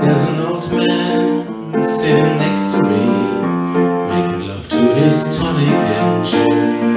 There's an old man sitting next to me Making love to his tonic and gin.